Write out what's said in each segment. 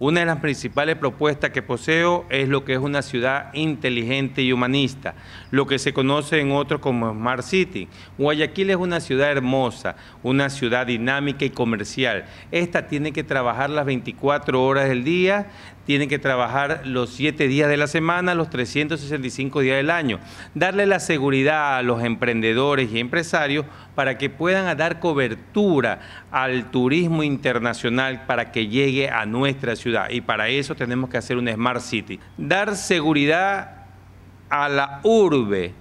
Una de las principales propuestas que poseo es lo que es una ciudad inteligente y humanista, lo que se conoce en otros como Smart City. Guayaquil es una ciudad hermosa, una ciudad dinámica y comercial. Esta tiene que trabajar las 24 horas del día, tiene que trabajar los 7 días de la semana, los 365 días del año. Darle la seguridad a los emprendedores y empresarios para que puedan dar cobertura al turismo internacional para que llegue a nuestra ciudad y para eso tenemos que hacer un Smart City. Dar seguridad a la urbe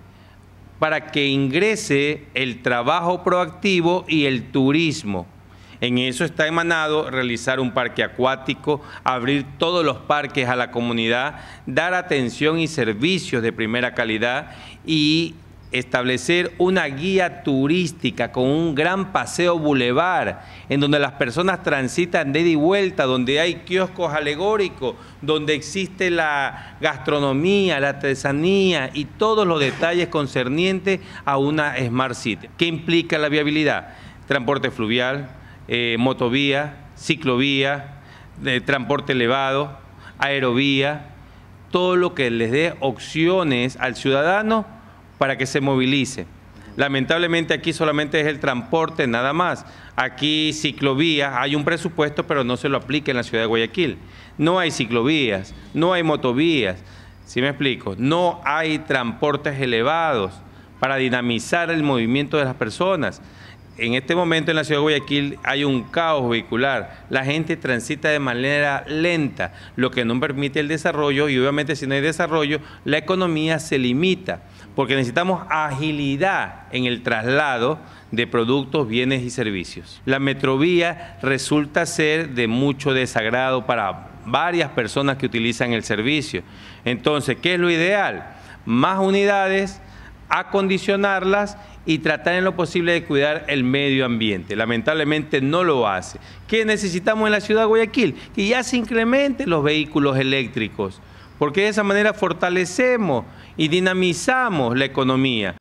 para que ingrese el trabajo proactivo y el turismo. En eso está emanado realizar un parque acuático, abrir todos los parques a la comunidad, dar atención y servicios de primera calidad y establecer una guía turística con un gran paseo bulevar en donde las personas transitan de ida y vuelta, donde hay kioscos alegóricos, donde existe la gastronomía, la artesanía y todos los detalles concernientes a una Smart City. ¿Qué implica la viabilidad? Transporte fluvial, eh, motovía, ciclovía, transporte elevado, aerovía, todo lo que les dé opciones al ciudadano para que se movilice. Lamentablemente aquí solamente es el transporte, nada más. Aquí ciclovías, hay un presupuesto, pero no se lo aplica en la ciudad de Guayaquil. No hay ciclovías, no hay motovías, ¿sí me explico? No hay transportes elevados para dinamizar el movimiento de las personas. En este momento en la ciudad de Guayaquil hay un caos vehicular. La gente transita de manera lenta, lo que no permite el desarrollo y obviamente si no hay desarrollo, la economía se limita porque necesitamos agilidad en el traslado de productos, bienes y servicios. La metrovía resulta ser de mucho desagrado para varias personas que utilizan el servicio. Entonces, ¿qué es lo ideal? Más unidades, acondicionarlas y tratar en lo posible de cuidar el medio ambiente. Lamentablemente no lo hace. ¿Qué necesitamos en la ciudad de Guayaquil? Que ya se incrementen los vehículos eléctricos porque de esa manera fortalecemos y dinamizamos la economía.